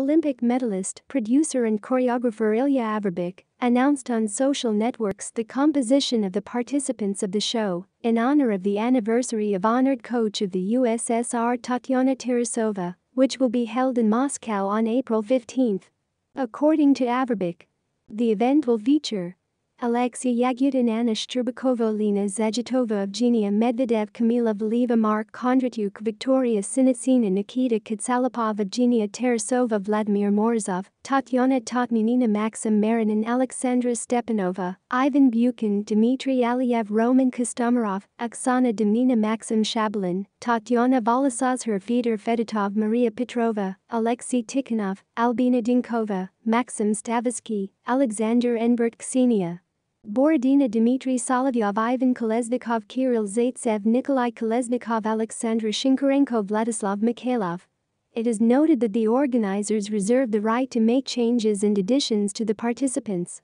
Olympic medalist, producer and choreographer Ilya Averbukh announced on social networks the composition of the participants of the show in honor of the anniversary of honored coach of the USSR Tatyana Tarasova, which will be held in Moscow on April 15. According to Averbukh, the event will feature Alexei Yagudin Anna Shcherbakova Alina Zagitova Evgenia Medvedev Kamila Valieva Mark Kondratyuk Victoria Sinitsina Nikita Katsalapov Evgenia Tarasova Vladimir Morozov Tatyana Totmianina Maxim Marin and Alexandra Stepanova Ivan Bukin Dmitry Aliev Roman Kostomarov Oksana Domnina Maxim Shabalin Tatyana Volosozhar Fedor Fedotov Maria Petrova Alexei Tikhonov Albena Denkova Maxim Stavsky Alexander Enbert Ksenia Borodina Dmitry Solovyov Ivan Kolesnikov Kirill Zaitsev Nikolai Kolesnikov Alexandra Shinkarenko Vladislav Mikhailov. It is noted that the organizers reserve the right to make changes and additions to the participants.